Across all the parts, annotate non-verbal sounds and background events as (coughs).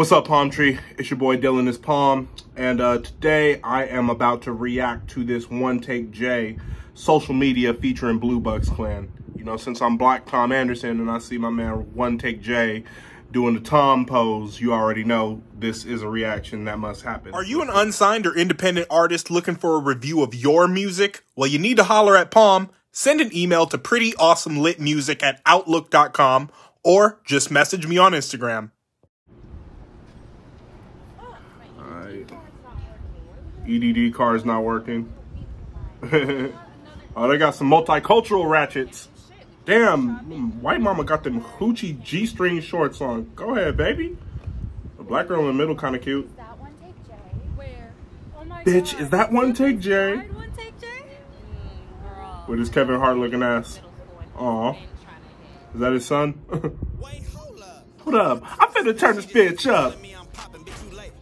What's up, Palm Tree? It's your boy Dylan is Palm, and uh, today I am about to react to this 1TakeJay social media featuring Blue Bucks Clan. You know, since I'm Black Tom Anderson and I see my man 1TakeJay doing the Tom pose, you already know this is a reaction that must happen. Are you an unsigned or independent artist looking for a review of your music? Well, you need to holler at Palm. Send an email to prettyawesomelitmusic at outlook.com or just message me on Instagram. Alright. EDD car is not working. (laughs) oh, they got some multicultural ratchets. Damn, white mama got them hoochie G-string shorts on. Go ahead, baby. The black girl in the middle kind of cute. Bitch, is that 1TakeJay? With his Kevin Hart looking ass. Aw. Is that his son? (laughs) hold up. I'm finna turn this bitch up.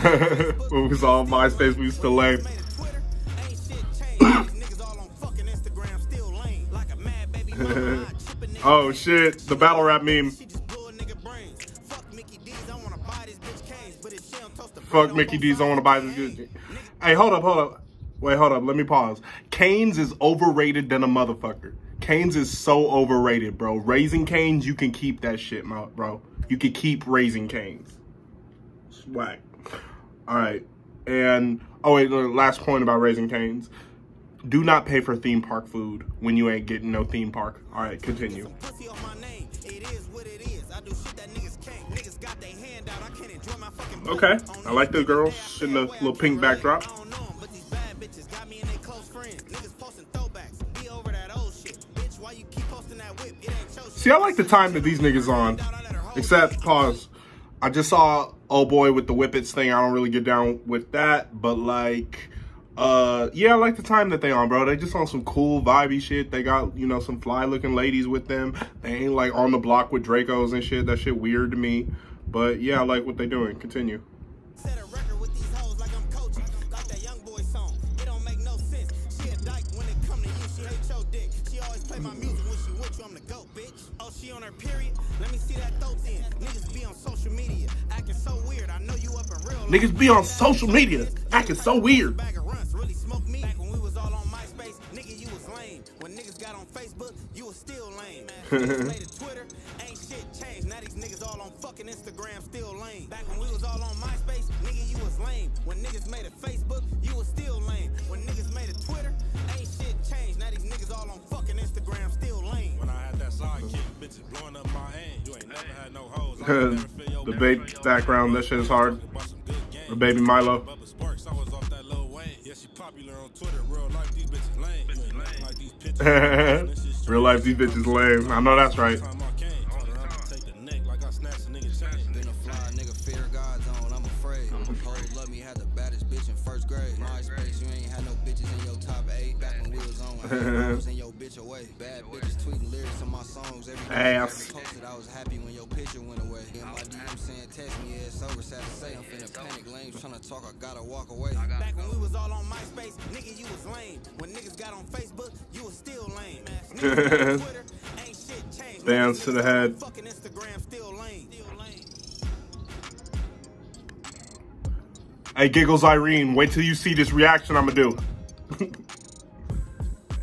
when we was all MySpace, we used to lame. (coughs) oh shit, the battle rap meme. Fuck Mickey D's, I wanna buy this. Hey, hold up, hold up. Wait, hold up, let me pause. Cane's is overrated than a motherfucker. Cane's is so overrated, bro. Raising Cane's, you can keep that shit, bro. You can keep Raising Cane's. Swag. All right. And, oh wait, the last point about Raising Cane's. Do not pay for theme park food when you ain't getting no theme park. All right, continue. Okay, I like the girls in the little pink backdrop. See, I like the time that these niggas on. Except, pause. I just saw Oh Boy with the Whippets thing. I don't really get down with that. But, like, uh, yeah, I like the time that they on, bro. They just on some cool, vibey shit. They got, you know, some fly-looking ladies with them. They ain't, like, on the block with Dracos and shit. That shit weird to me. But, yeah, I like what they doing. Continue. She on her period. Let me see that throat then. Niggas be on social media, acting so weird. I know you up in real Niggas be on social media, acting so weird. Bag of runts, really me. Back when we was all on MySpace, nigga, you was lame. When niggas got on Facebook, you was still lame. (laughs) Twitter, ain't shit changed. Now these niggas all on fucking Instagram, still lame. Back when we was all on MySpace, nigga, you was lame. When niggas made a Facebook, hoes. the baby background, that shit is hard. The baby Milo. (laughs) Real life, these bitches lame. I know that's right. (laughs) Hey, I was happy when your picture went away. In my DM saying text me, it's over, sad to say. I'm finna panic, lames trying to talk, I gotta walk away. Back when we was all on MySpace, nigga, you was lame. When niggas got on Facebook, you was still lame. (laughs) Twitter, ain't shit changed. Bands to the head. Fucking Instagram, still lame. Hey, Giggles Irene, wait till you see this reaction I'm gonna do. (laughs)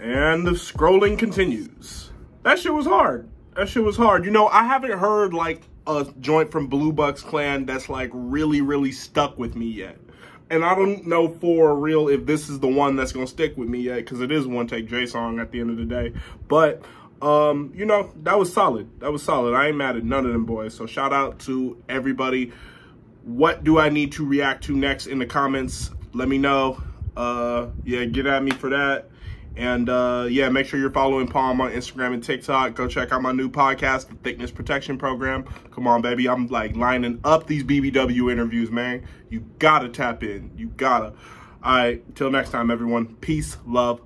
and the scrolling continues. That shit was hard. That shit was hard. You know, I haven't heard like a joint from Blue Bucks Clan that's like really, really stuck with me yet. And I don't know for real if this is the one that's gonna stick with me yet, because it is 1TakeJay song at the end of the day. But um, you know, that was solid. That was solid. I ain't mad at none of them boys. So shout out to everybody. What do I need to react to next in the comments? Let me know. Uh, yeah, get at me for that. And uh, yeah, make sure you're following Palm on Instagram and TikTok. Go check out my new podcast, the Thickness Protection Program. Come on, baby. I'm like lining up these BBW interviews, man. You gotta tap in. You gotta. All right, till next time, everyone. Peace, love.